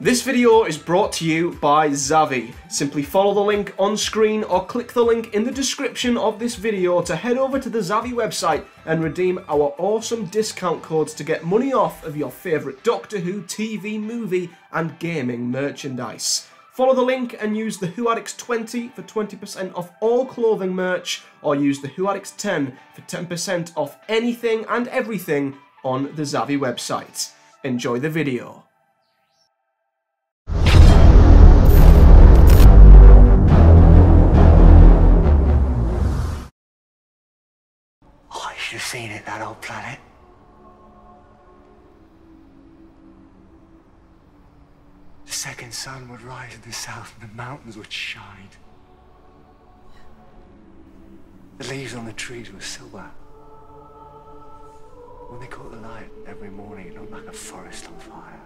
This video is brought to you by Zavvi. Simply follow the link on screen or click the link in the description of this video to head over to the Zavvi website and redeem our awesome discount codes to get money off of your favourite Doctor Who TV, movie and gaming merchandise. Follow the link and use the Who Addicts 20 for 20% off all clothing merch or use the Who Addicts 10 for 10% off anything and everything on the Zavvi website. Enjoy the video. You should have seen it, that old planet. The second sun would rise in the south and the mountains would shine. The leaves on the trees were silver. When they caught the light every morning, it looked like a forest on fire.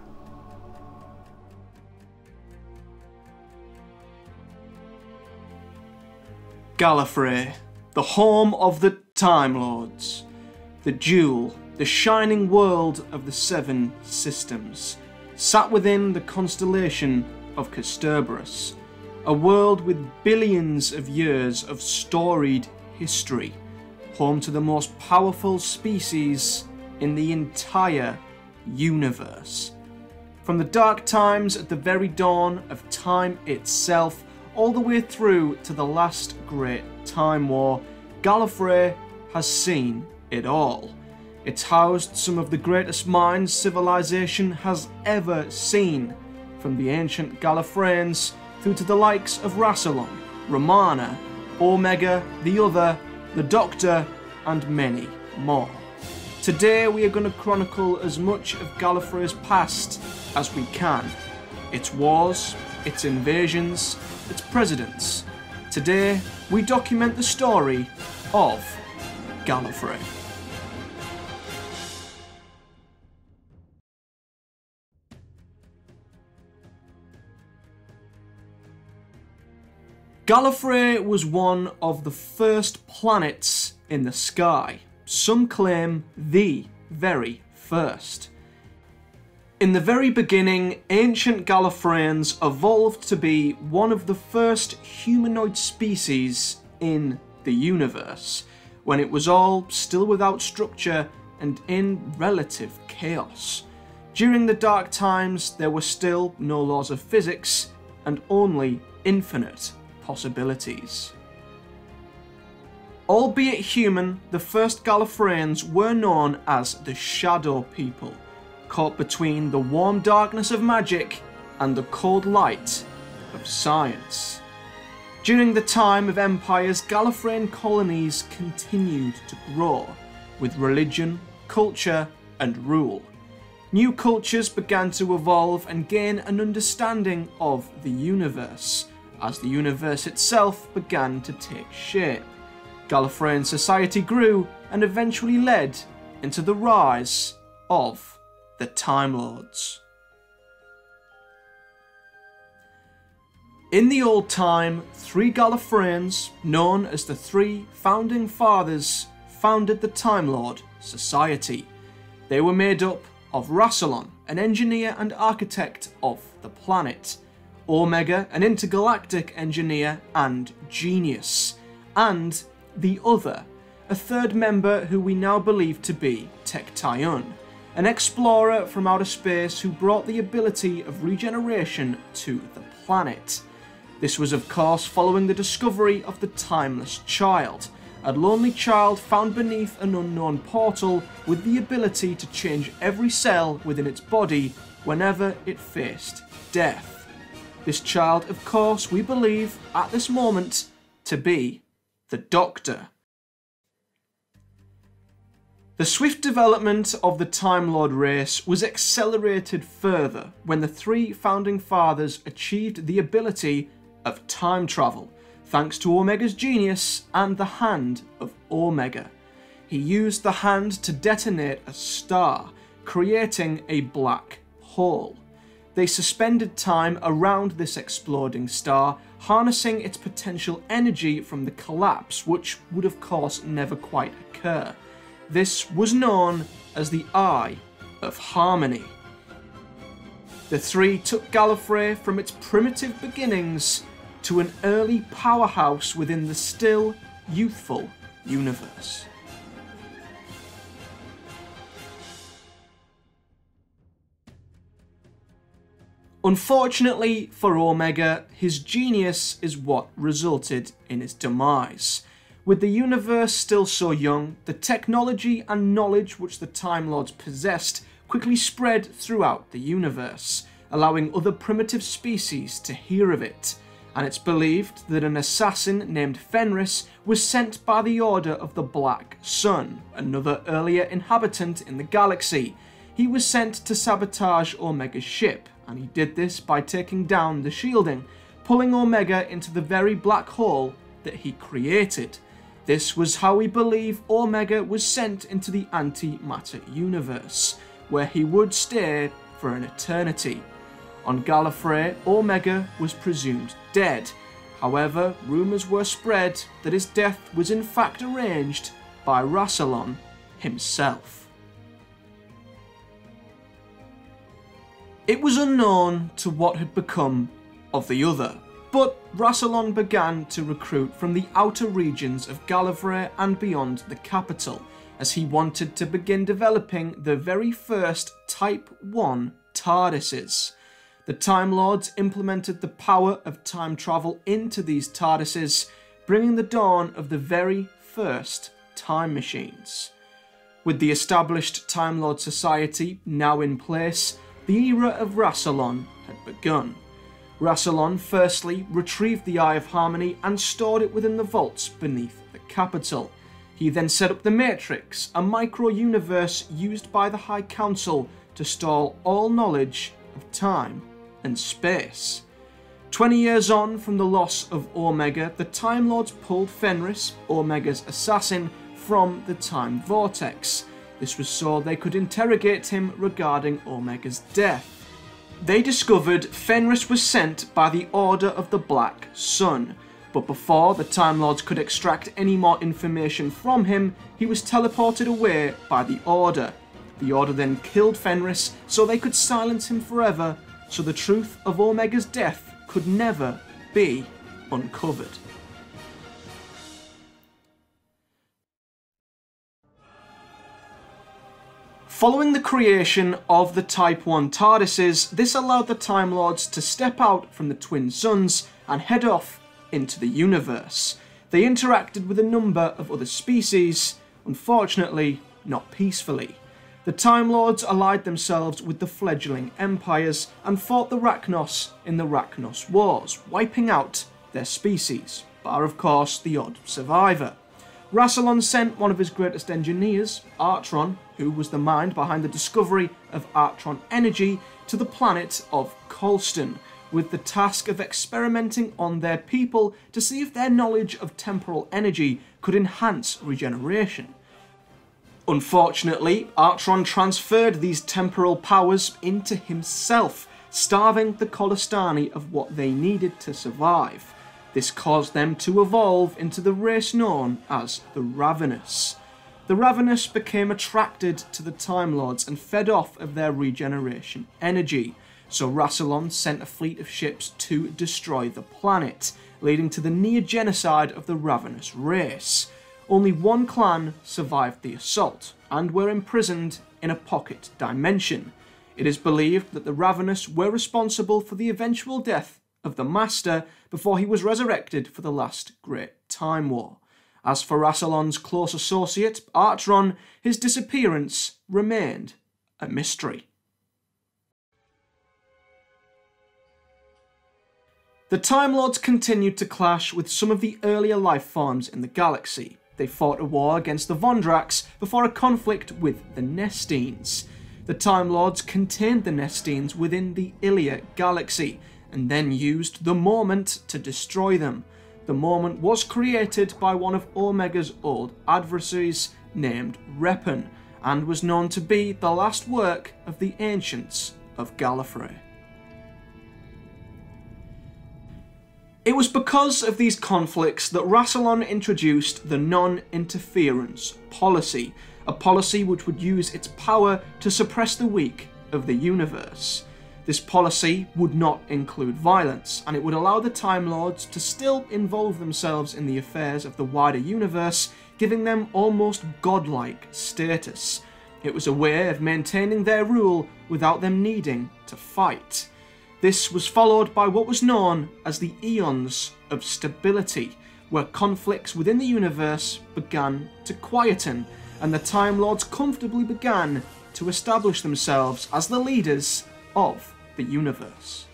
Gallifrey, the home of the Time Lords, the jewel, the shining world of the Seven Systems, sat within the constellation of Kasterborous, a world with billions of years of storied history, home to the most powerful species in the entire universe. From the dark times at the very dawn of time itself, all the way through to the last great time war, Gallifrey has seen it all. It's housed some of the greatest minds civilization has ever seen, from the ancient Gallifreyans through to the likes of Rassilon, Romana, Omega, the Other, the Doctor, and many more. Today we are going to chronicle as much of Gallifrey's past as we can. Its wars, its invasions, its presidents. Today we document the story of Gallifrey. Gallifrey was one of the first planets in the sky. Some claim the very first. In the very beginning, ancient Gallifreyans evolved to be one of the first humanoid species in the universe, when it was all still without structure and in relative chaos. During the Dark Times, there were still no laws of physics and only infinite possibilities. Albeit human, the first Gallifreyans were known as the Shadow People, caught between the warm darkness of magic and the cold light of science. During the time of empires, Gallifreyan colonies continued to grow, with religion, culture, and rule. New cultures began to evolve and gain an understanding of the universe, as the universe itself began to take shape. Gallifreyan society grew and eventually led into the rise of the Time Lords. In the old time, three Gallifreyans, known as the Three Founding Fathers, founded the Time Lord Society. They were made up of Rassilon, an engineer and architect of the planet, Omega, an intergalactic engineer and genius, and the Other, a third member who we now believe to be Tecteun, an explorer from outer space who brought the ability of regeneration to the planet. This was of course following the discovery of the Timeless Child, a lonely child found beneath an unknown portal with the ability to change every cell within its body whenever it faced death. This child, of course, we believe at this moment to be the Doctor. The swift development of the Time Lord race was accelerated further when the three founding fathers achieved the ability of time travel, thanks to Omega's genius and the Hand of Omega. He used the hand to detonate a star, creating a black hole. They suspended time around this exploding star, harnessing its potential energy from the collapse, which would of course never quite occur. This was known as the Eye of Harmony. The three took Gallifrey from its primitive beginnings to an early powerhouse within the still youthful universe. Unfortunately for Omega, his genius is what resulted in his demise. With the universe still so young, the technology and knowledge which the Time Lords possessed quickly spread throughout the universe, allowing other primitive species to hear of it, and it's believed that an assassin named Fenris was sent by the Order of the Black Sun, another earlier inhabitant in the galaxy. He was sent to sabotage Omega's ship, and he did this by taking down the shielding, pulling Omega into the very black hole that he created. This was how we believe Omega was sent into the antimatter universe, where he would stay for an eternity. On Gallifrey, Omega was presumed dead. However, rumours were spread that his death was in fact arranged by Rassilon himself. It was unknown to what had become of the other, but Rassilon began to recruit from the outer regions of Gallifrey and beyond the capital, as he wanted to begin developing the very first Type 1 TARDISes. The Time Lords implemented the power of time travel into these TARDISes, bringing the dawn of the very first time machines. With the established Time Lord Society now in place, the era of Rassilon had begun. Rassilon firstly retrieved the Eye of Harmony and stored it within the vaults beneath the capital. He then set up the Matrix, a micro-universe used by the High Council to store all knowledge of time and space. Twenty years on from the loss of Omega, the Time Lords pulled Fenris, Omega's assassin, from the Time Vortex. This was so they could interrogate him regarding Omega's death. They discovered Fenris was sent by the Order of the Black Sun, but before the Time Lords could extract any more information from him, he was teleported away by the Order. The Order then killed Fenris so they could silence him forever, so the truth of Omega's death could never be uncovered. Following the creation of the Type 1 TARDISes, this allowed the Time Lords to step out from the Twin Suns and head off into the universe. They interacted with a number of other species, unfortunately, not peacefully. The Time Lords allied themselves with the fledgling empires and fought the Racnoss in the Racnoss Wars, wiping out their species, bar of course the odd survivor. Rassilon sent one of his greatest engineers, Artron, who was the mind behind the discovery of Artron energy, to the planet of Colston, with the task of experimenting on their people to see if their knowledge of temporal energy could enhance regeneration. Unfortunately, Artron transferred these temporal powers into himself, starving the Kolostani of what they needed to survive. This caused them to evolve into the race known as the Ravenous. The Ravenous became attracted to the Time Lords and fed off of their regeneration energy, so Rassilon sent a fleet of ships to destroy the planet, leading to the near genocide of the Ravenous race. Only one clan survived the assault, and were imprisoned in a pocket dimension. It is believed that the Ravenous were responsible for the eventual death of the Master before he was resurrected for the last Great Time War. As for Rassilon's close associate, Artron, his disappearance remained a mystery. The Time Lords continued to clash with some of the earlier life forms in the galaxy. They fought a war against the Vondrax before a conflict with the Nestenes. The Time Lords contained the Nestenes within the Ilia galaxy, and then used the moment to destroy them. The moment was created by one of Omega's old adversaries named Repan, and was known to be the last work of the ancients of Gallifrey. It was because of these conflicts that Rassilon introduced the non-interference policy, a policy which would use its power to suppress the weak of the universe. This policy would not include violence, and it would allow the Time Lords to still involve themselves in the affairs of the wider universe, giving them almost godlike status. It was a way of maintaining their rule without them needing to fight. This was followed by what was known as the Eons of Stability, where conflicts within the universe began to quieten, and the Time Lords comfortably began to establish themselves as the leaders of the universe.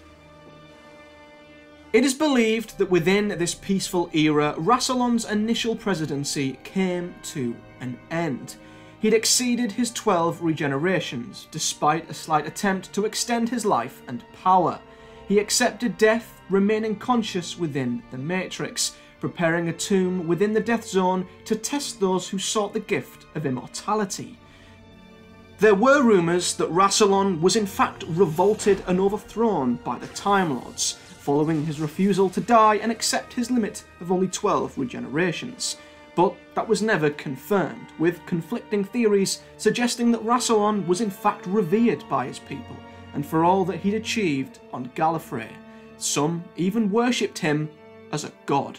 It is believed that within this peaceful era, Rassilon's initial presidency came to an end. He'd exceeded his 12 regenerations, despite a slight attempt to extend his life and power. He accepted death, remaining conscious within the Matrix, preparing a tomb within the Death Zone to test those who sought the gift of immortality. There were rumours that Rassilon was in fact revolted and overthrown by the Time Lords, following his refusal to die and accept his limit of only 12 regenerations. But that was never confirmed, with conflicting theories suggesting that Rassilon was in fact revered by his people, and for all that he'd achieved on Gallifrey. Some even worshipped him as a god.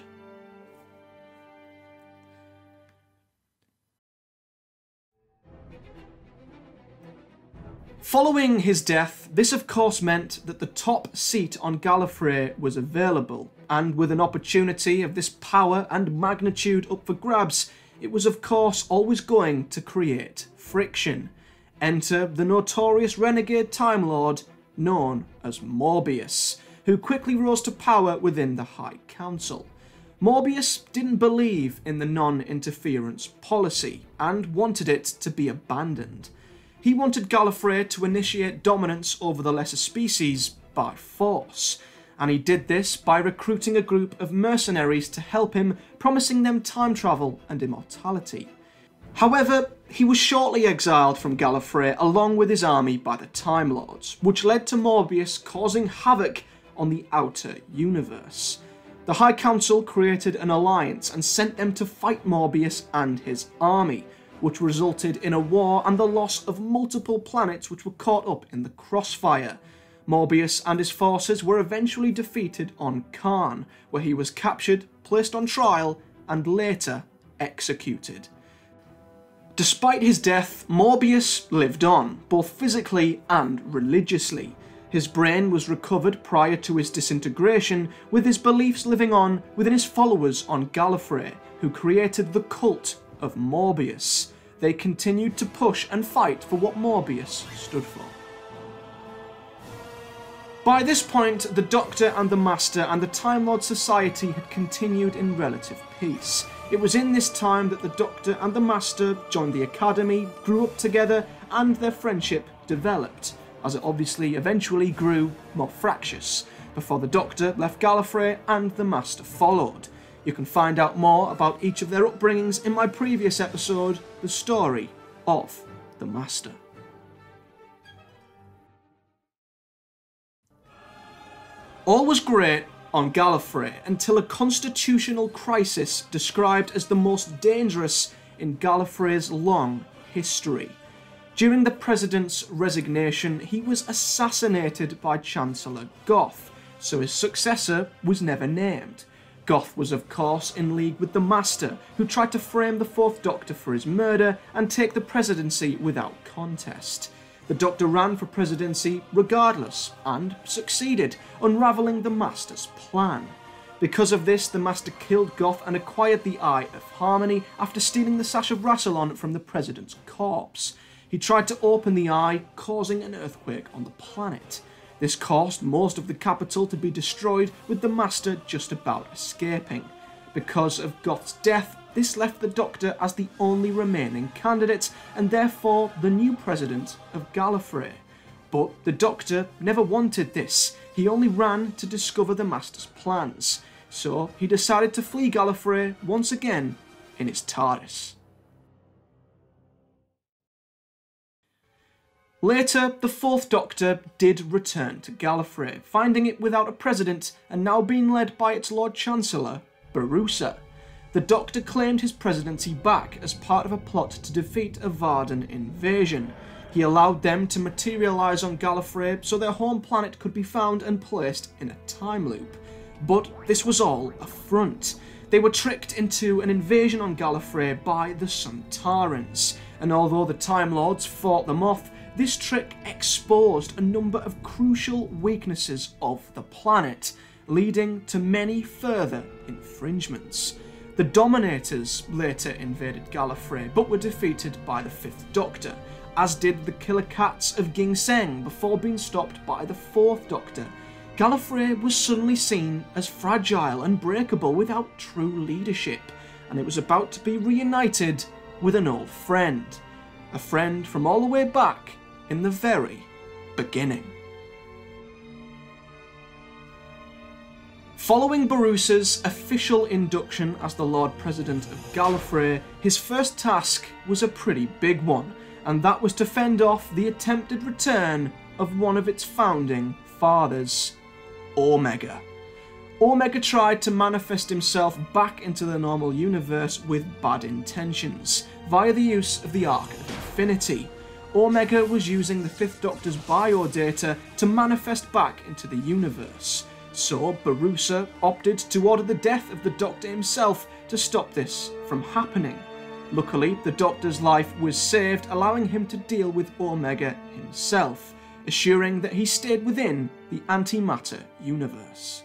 Following his death, this of course meant that the top seat on Gallifrey was available, and with an opportunity of this power and magnitude up for grabs, it was of course always going to create friction. Enter the notorious renegade Time Lord known as Morbius, who quickly rose to power within the High Council. Morbius didn't believe in the non interference policy and wanted it to be abandoned. He wanted Gallifrey to initiate dominance over the lesser species by force, and he did this by recruiting a group of mercenaries to help him, promising them time travel and immortality. However, he was shortly exiled from Gallifrey along with his army by the Time Lords, which led to Morbius causing havoc on the outer universe. The High Council created an alliance and sent them to fight Morbius and his army, which resulted in a war and the loss of multiple planets which were caught up in the crossfire. Morbius and his forces were eventually defeated on Karn, where he was captured, placed on trial, and later executed. Despite his death, Morbius lived on, both physically and religiously. His brain was recovered prior to his disintegration, with his beliefs living on within his followers on Gallifrey, who created the cult of Morbius. They continued to push and fight for what Morbius stood for. By this point, the Doctor and the Master and the Time Lord Society had continued in relative peace. It was in this time that the Doctor and the Master joined the Academy, grew up together, and their friendship developed, as it obviously eventually grew more fractious, before the Doctor left Gallifrey and the Master followed. You can find out more about each of their upbringings in my previous episode, The Story of the Master. All was great on Gallifrey until a constitutional crisis described as the most dangerous in Gallifrey's long history. During the President's resignation, he was assassinated by Chancellor Goth, so his successor was never named. Goth was, of course, in league with the Master, who tried to frame the Fourth Doctor for his murder and take the presidency without contest. The Doctor ran for presidency regardless and succeeded, unravelling the Master's plan. Because of this, the Master killed Goth and acquired the Eye of Harmony after stealing the sash of Rassilon from the President's corpse. He tried to open the eye, causing an earthquake on the planet. This caused most of the capital to be destroyed, with the Master just about escaping. Because of Goth's death, this left the Doctor as the only remaining candidate, and therefore the new president of Gallifrey. But the Doctor never wanted this, he only ran to discover the Master's plans. So he decided to flee Gallifrey once again in his TARDIS. Later, the Fourth Doctor did return to Gallifrey, finding it without a president and now being led by its Lord Chancellor, Borusa. The Doctor claimed his presidency back as part of a plot to defeat a Vardan invasion. He allowed them to materialise on Gallifrey so their home planet could be found and placed in a time loop. But this was all a front. They were tricked into an invasion on Gallifrey by the Sontarans, and although the Time Lords fought them off, this trick exposed a number of crucial weaknesses of the planet, leading to many further infringements. The Dominators later invaded Gallifrey but were defeated by the Fifth Doctor, as did the Killer Cats of Geng Singh before being stopped by the Fourth Doctor. Gallifrey was suddenly seen as fragile and breakable without true leadership, and it was about to be reunited with an old friend. A friend from all the way back in the very beginning. Following Borusa's official induction as the Lord President of Gallifrey, his first task was a pretty big one, and that was to fend off the attempted return of one of its founding fathers, Omega. Omega tried to manifest himself back into the normal universe with bad intentions, via the use of the Arc of Infinity. Omega was using the Fifth Doctor's bio data to manifest back into the universe. So Borusa opted to order the death of the Doctor himself to stop this from happening. Luckily, the Doctor's life was saved, allowing him to deal with Omega himself, assuring that he stayed within the antimatter universe.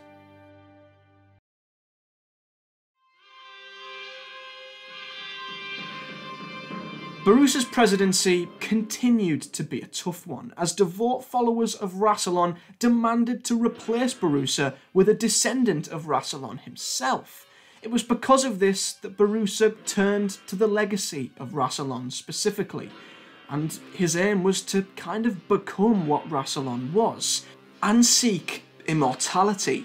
Borusa's presidency continued to be a tough one, as devout followers of Rassilon demanded to replace Borusa with a descendant of Rassilon himself. It was because of this that Borusa turned to the legacy of Rassilon specifically, and his aim was to kind of become what Rassilon was, and seek immortality.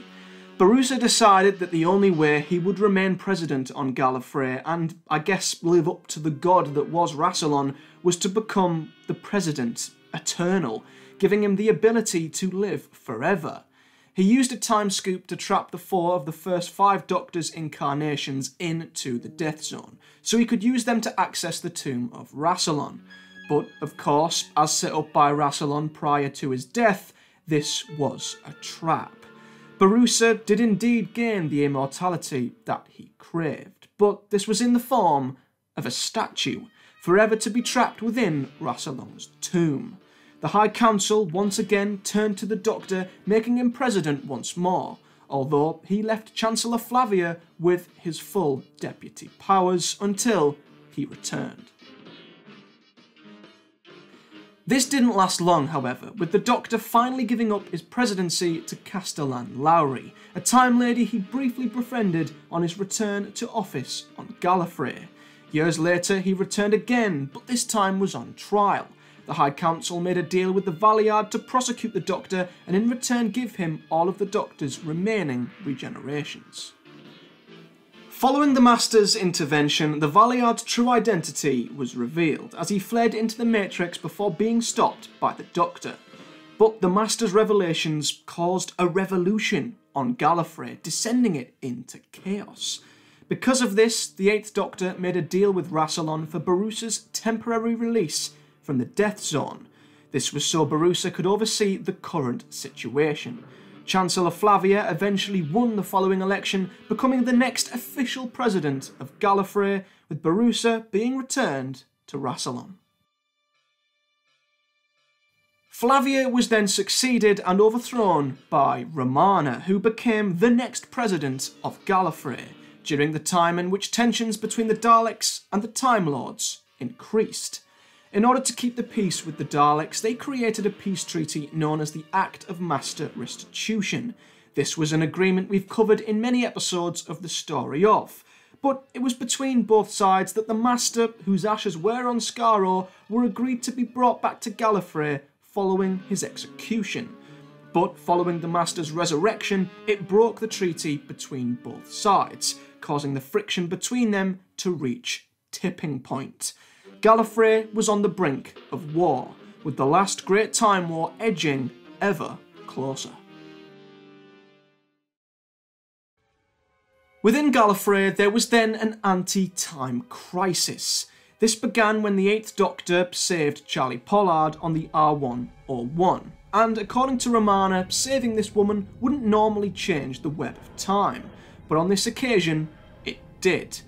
Borusa decided that the only way he would remain president on Gallifrey and, I guess, live up to the god that was Rassilon was to become the president, eternal, giving him the ability to live forever. He used a time scoop to trap the four of the first five Doctor's incarnations into the Death Zone, so he could use them to access the tomb of Rassilon. But, of course, as set up by Rassilon prior to his death, this was a trap. Borusa did indeed gain the immortality that he craved, but this was in the form of a statue, forever to be trapped within Rassilon's tomb. The High Council once again turned to the Doctor, making him president once more, although he left Chancellor Flavia with his full deputy powers until he returned. This didn't last long, however, with the Doctor finally giving up his presidency to Castellan Lowry, a time lady he briefly befriended on his return to office on Gallifrey. Years later, he returned again, but this time was on trial. The High Council made a deal with the Valeyard to prosecute the Doctor and in return give him all of the Doctor's remaining regenerations. Following the Master's intervention, the Valeyard's true identity was revealed as he fled into the Matrix before being stopped by the Doctor. But the Master's revelations caused a revolution on Gallifrey, descending it into chaos. Because of this, the Eighth Doctor made a deal with Rassilon for Borusa's temporary release from the Death Zone. This was so Borusa could oversee the current situation. Chancellor Flavia eventually won the following election, becoming the next official president of Gallifrey, with Borusa being returned to Rassilon. Flavia was then succeeded and overthrown by Romana, who became the next president of Gallifrey during the time in which tensions between the Daleks and the Time Lords increased. In order to keep the peace with the Daleks, they created a peace treaty known as the Act of Master Restitution. This was an agreement we've covered in many episodes of the Story of. But it was between both sides that the Master, whose ashes were on Skaro, were agreed to be brought back to Gallifrey following his execution. But following the Master's resurrection, it broke the treaty between both sides, causing the friction between them to reach tipping point. Gallifrey was on the brink of war, with the last Great Time War edging ever closer. Within Gallifrey, there was then an anti time crisis. This began when the Eighth Doctor saved Charlie Pollard on the R101, and according to Romana, saving this woman wouldn't normally change the web of time, but on this occasion, it did.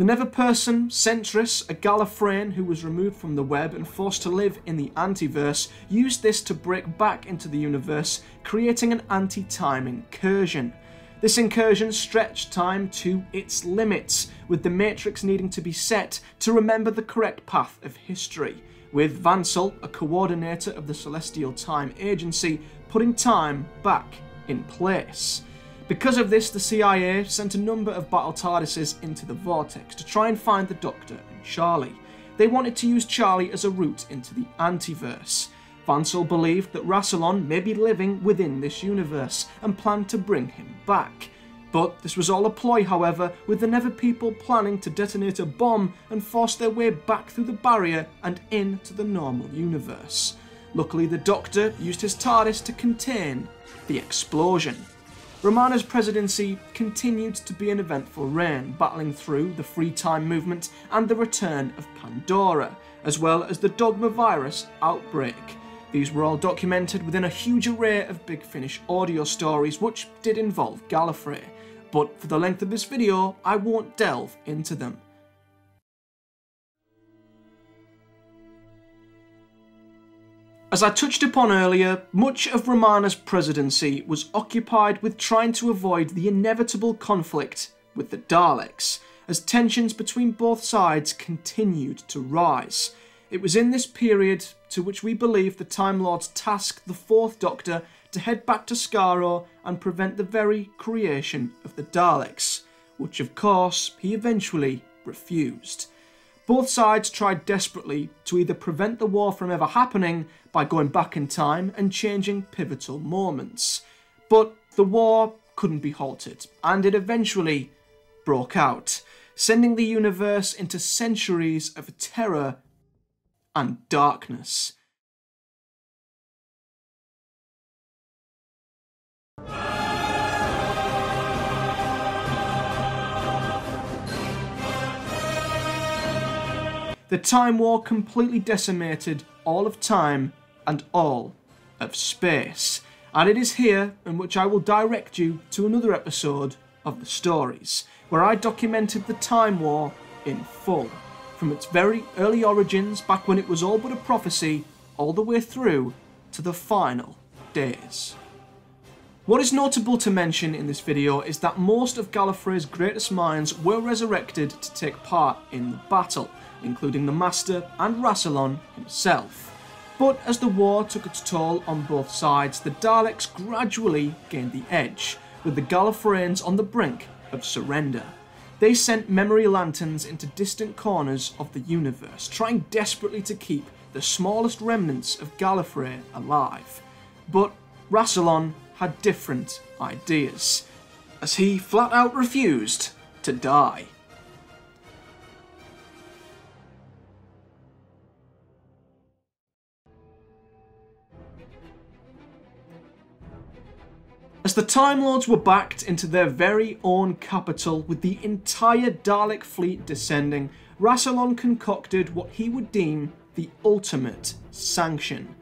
The Never person, Centris, a Gallifreyan who was removed from the web and forced to live in the Antiverse, used this to break back into the universe, creating an anti-time incursion. This incursion stretched time to its limits, with the Matrix needing to be set to remember the correct path of history, with Vansell, a coordinator of the Celestial Time Agency, putting time back in place. Because of this, the CIA sent a number of battle TARDISes into the vortex to try and find the Doctor and Charlie. They wanted to use Charlie as a route into the Antiverse. Vansell believed that Rassilon may be living within this universe and planned to bring him back. But this was all a ploy, however, with the Never people planning to detonate a bomb and force their way back through the barrier and into the normal universe. Luckily, the Doctor used his TARDIS to contain the explosion. Romana's presidency continued to be an eventful reign, battling through the free time movement and the return of Pandora, as well as the Dogma virus outbreak. These were all documented within a huge array of Big Finish audio stories which did involve Gallifrey, but for the length of this video I won't delve into them. As I touched upon earlier, much of Romana's presidency was occupied with trying to avoid the inevitable conflict with the Daleks, as tensions between both sides continued to rise. It was in this period to which we believe the Time Lords tasked the Fourth Doctor to head back to Skaro and prevent the very creation of the Daleks, which of course he eventually refused. Both sides tried desperately to either prevent the war from ever happening by going back in time and changing pivotal moments. But the war couldn't be halted, and it eventually broke out, sending the universe into centuries of terror and darkness. The Time War completely decimated all of time and all of space. And it is here in which I will direct you to another episode of the stories, where I documented the Time War in full, from its very early origins, back when it was all but a prophecy, all the way through to the final days. What is notable to mention in this video is that most of Gallifrey's greatest minds were resurrected to take part in the battle, including the Master and Rassilon himself. But as the war took its toll on both sides, the Daleks gradually gained the edge, with the Gallifreyans on the brink of surrender. They sent memory lanterns into distant corners of the universe, trying desperately to keep the smallest remnants of Gallifrey alive. But Rassilon had different ideas, as he flat out refused to die. As the Time Lords were backed into their very own capital with the entire Dalek fleet descending, Rassilon concocted what he would deem the ultimate sanction.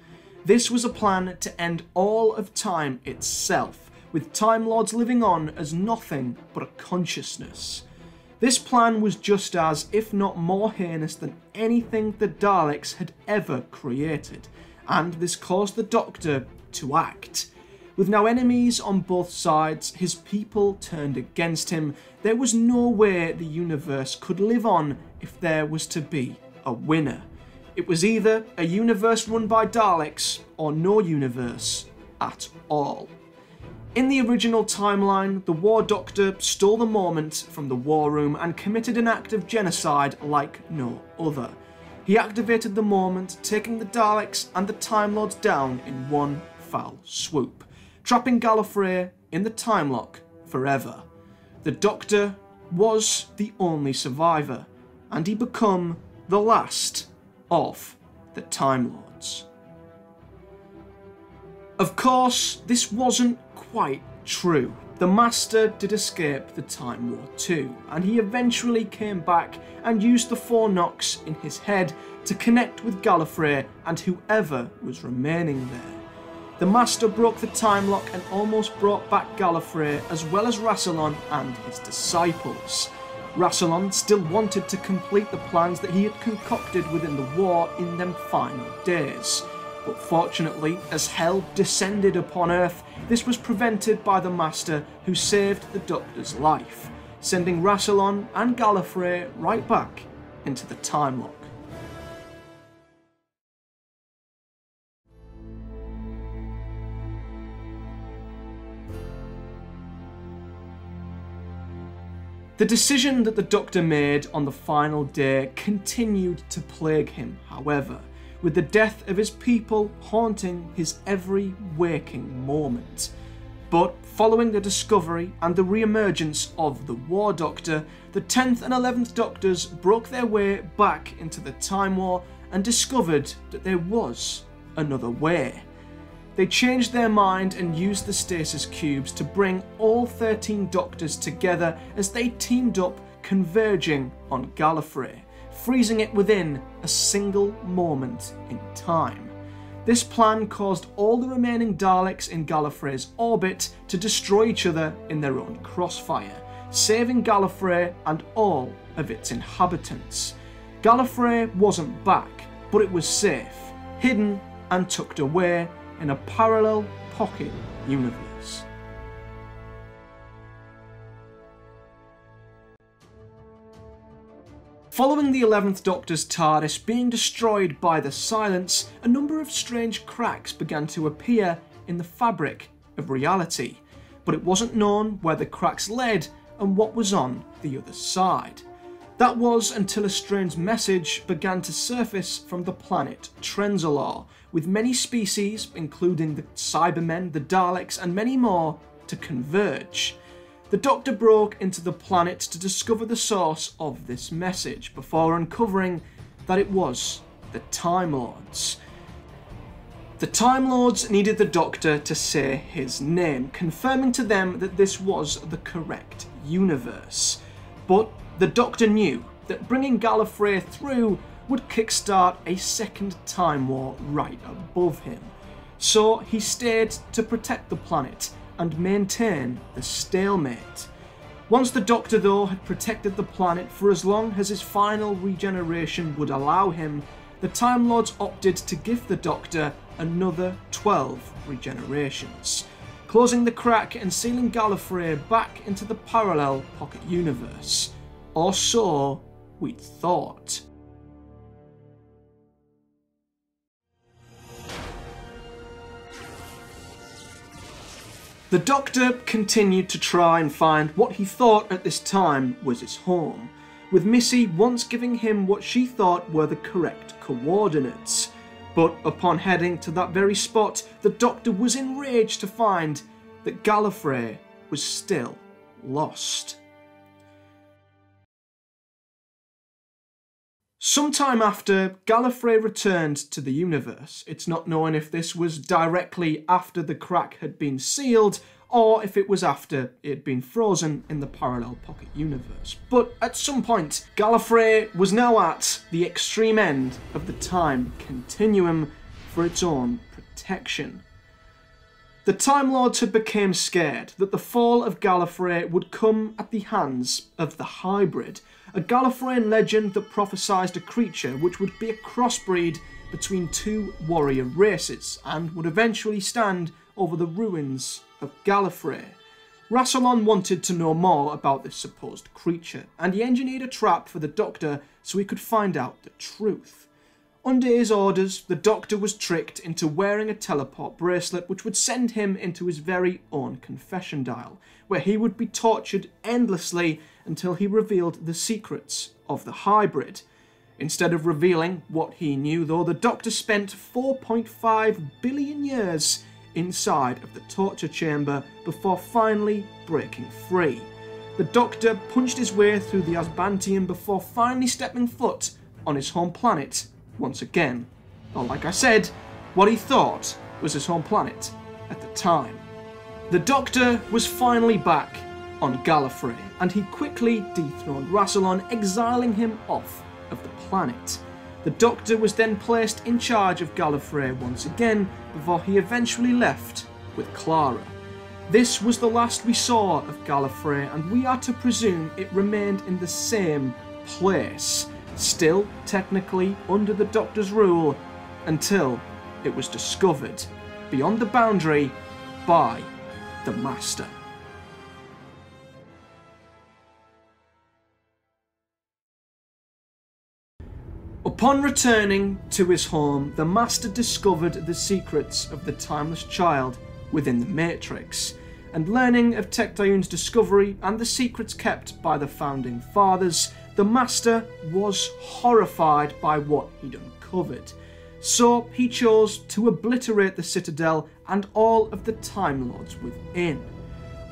This was a plan to end all of time itself, with Time Lords living on as nothing but a consciousness. This plan was just as, if not more heinous than anything the Daleks had ever created, and this caused the Doctor to act. With now enemies on both sides, his people turned against him, there was no way the universe could live on if there was to be a winner. It was either a universe run by Daleks or no universe at all. In the original timeline, the War Doctor stole the moment from the War Room and committed an act of genocide like no other. He activated the moment, taking the Daleks and the Time Lords down in one foul swoop trapping Gallifrey in the time lock forever. The Doctor was the only survivor, and he become the last of the Time Lords. Of course, this wasn't quite true. The Master did escape the Time War too, and he eventually came back and used the four knocks in his head to connect with Gallifrey and whoever was remaining there. The Master broke the time lock and almost brought back Gallifrey as well as Rassilon and his disciples. Rassilon still wanted to complete the plans that he had concocted within the war in them final days. But fortunately, as hell descended upon Earth, this was prevented by the Master who saved the Doctor's life, sending Rassilon and Gallifrey right back into the time lock. The decision that the Doctor made on the final day continued to plague him, however, with the death of his people haunting his every waking moment. But following the discovery and the re-emergence of the War Doctor, the 10th and 11th Doctors broke their way back into the Time War and discovered that there was another way. They changed their mind and used the stasis cubes to bring all 13 Doctors together as they teamed up, converging on Gallifrey, freezing it within a single moment in time. This plan caused all the remaining Daleks in Gallifrey's orbit to destroy each other in their own crossfire, saving Gallifrey and all of its inhabitants. Gallifrey wasn't back, but it was safe, hidden and tucked away in a parallel pocket universe. Following the 11th Doctor's TARDIS being destroyed by the Silence, a number of strange cracks began to appear in the fabric of reality, but it wasn't known where the cracks led and what was on the other side. That was until a strange message began to surface from the planet Trenzalore, with many species, including the Cybermen, the Daleks, and many more, to converge. The Doctor broke into the planet to discover the source of this message before uncovering that it was the Time Lords. The Time Lords needed the Doctor to say his name, confirming to them that this was the correct universe. But the Doctor knew that bringing Gallifrey through would kickstart a second Time War right above him. So he stayed to protect the planet and maintain the stalemate. Once the Doctor, though, had protected the planet for as long as his final regeneration would allow him, the Time Lords opted to give the Doctor another 12 regenerations, closing the crack and sealing Gallifrey back into the parallel pocket universe. Or so we thought. The Doctor continued to try and find what he thought at this time was his home, with Missy once giving him what she thought were the correct coordinates. But upon heading to that very spot, the Doctor was enraged to find that Gallifrey was still lost. Sometime after Gallifrey returned to the universe, it's not known if this was directly after the crack had been sealed or if it was after it had been frozen in the parallel pocket universe. But at some point, Gallifrey was now at the extreme end of the time continuum for its own protection. The Time Lords had become scared that the fall of Gallifrey would come at the hands of the Hybrid, a Gallifreyan legend that prophesied a creature which would be a crossbreed between two warrior races and would eventually stand over the ruins of Gallifrey. Rassilon wanted to know more about this supposed creature, and he engineered a trap for the Doctor so he could find out the truth. Under his orders, the Doctor was tricked into wearing a teleport bracelet which would send him into his very own confession dial, where he would be tortured endlessly until he revealed the secrets of the hybrid. Instead of revealing what he knew, though, the Doctor spent 4.5 billion years inside of the torture chamber before finally breaking free. The Doctor punched his way through the Azbantium before finally stepping foot on his home planet once again. Or, like I said, what he thought was his home planet at the time. The Doctor was finally back on Gallifrey, and he quickly dethroned Rassilon, exiling him off of the planet. The Doctor was then placed in charge of Gallifrey once again before he eventually left with Clara. This was the last we saw of Gallifrey, and we are to presume it remained in the same place, still technically under the Doctor's rule, until it was discovered beyond the boundary by the Master. Upon returning to his home, the Master discovered the secrets of the Timeless Child within the Matrix, and learning of Tecteun's discovery and the secrets kept by the Founding Fathers, the Master was horrified by what he'd uncovered. So he chose to obliterate the Citadel and all of the Time Lords within.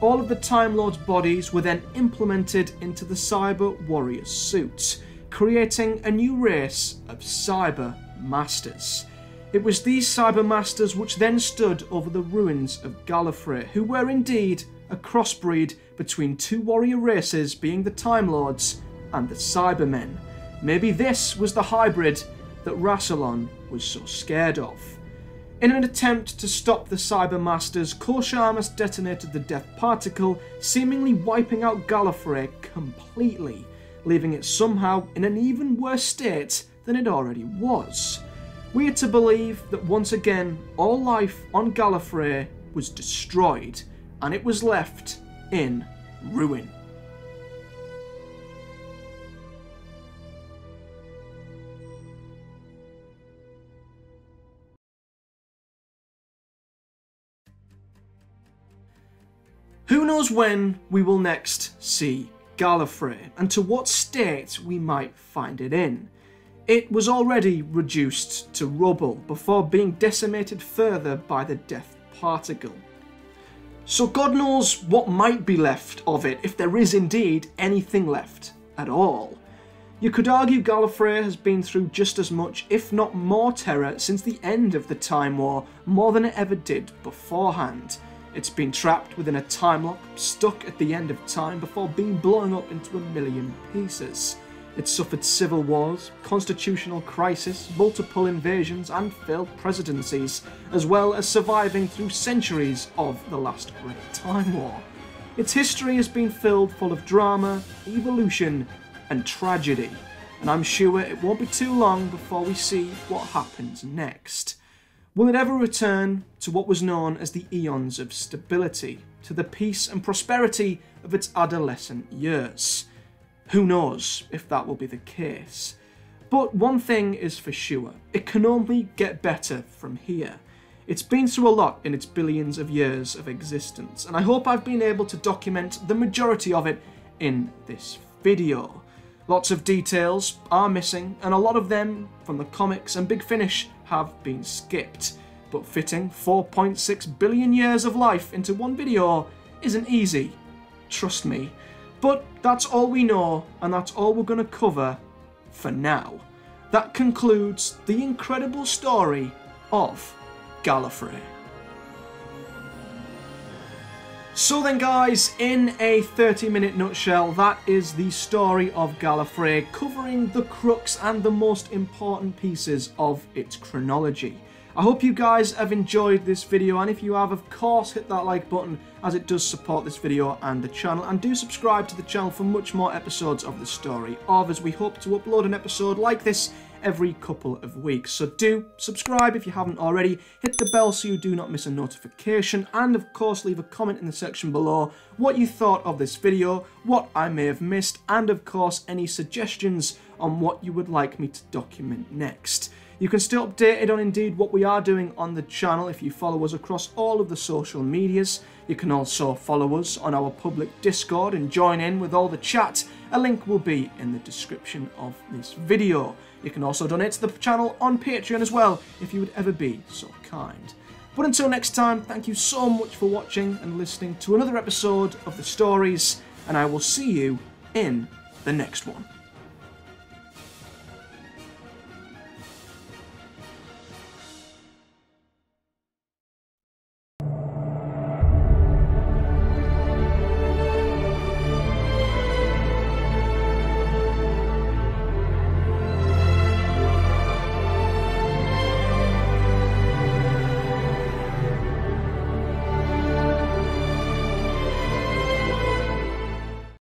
All of the Time Lords' bodies were then implemented into the Cyber Warrior suits, creating a new race of Cyber Masters. It was these Cyber Masters which then stood over the ruins of Gallifrey, who were indeed a crossbreed between two warrior races, being the Time Lords and the Cybermen. Maybe this was the hybrid that Rassilon was so scared of. In an attempt to stop the Cyber Masters, Ko-Sharmus detonated the Death Particle, seemingly wiping out Gallifrey completely, leaving it somehow in an even worse state than it already was. We are to believe that once again all life on Gallifrey was destroyed and it was left in ruin. Who knows when we will next see Gallifrey and to what state we might find it in. It was already reduced to rubble before being decimated further by the death particle. So God knows what might be left of it if there is indeed anything left at all. You could argue Gallifrey has been through just as much, if not more terror since the end of the Time War, more than it ever did beforehand. It's been trapped within a time lock, stuck at the end of time before being blown up into a million pieces. It suffered civil wars, constitutional crisis, multiple invasions, and failed presidencies, as well as surviving through centuries of the last Great Time War. Its history has been filled full of drama, evolution, and tragedy, and I'm sure it won't be too long before we see what happens next. Will it ever return to what was known as the eons of stability, to the peace and prosperity of its adolescent years? Who knows if that will be the case. But one thing is for sure, it can only get better from here. It's been through a lot in its billions of years of existence, and I hope I've been able to document the majority of it in this video. Lots of details are missing, and a lot of them from the comics and Big Finish have been skipped. But fitting 4.6 billion years of life into one video isn't easy, trust me. But that's all we know, and that's all we're going to cover for now. That concludes the incredible story of Gallifrey. So then guys, in a 30 minute nutshell, that is the story of Gallifrey, covering the crux and the most important pieces of its chronology. I hope you guys have enjoyed this video and if you have of course hit that like button as it does support this video and the channel and do subscribe to the channel for much more episodes of the story of as we hope to upload an episode like this every couple of weeks. So do subscribe if you haven't already, hit the bell so you do not miss a notification, and of course leave a comment in the section below what you thought of this video, what I may have missed, and of course any suggestions on what you would like me to document next. You can stay updated on indeed what we are doing on the channel if you follow us across all of the social medias. You can also follow us on our public Discord and join in with all the chat. A link will be in the description of this video. You can also donate to the channel on Patreon as well if you would ever be so kind. But until next time, thank you so much for watching and listening to another episode of The Stories, and I will see you in the next one.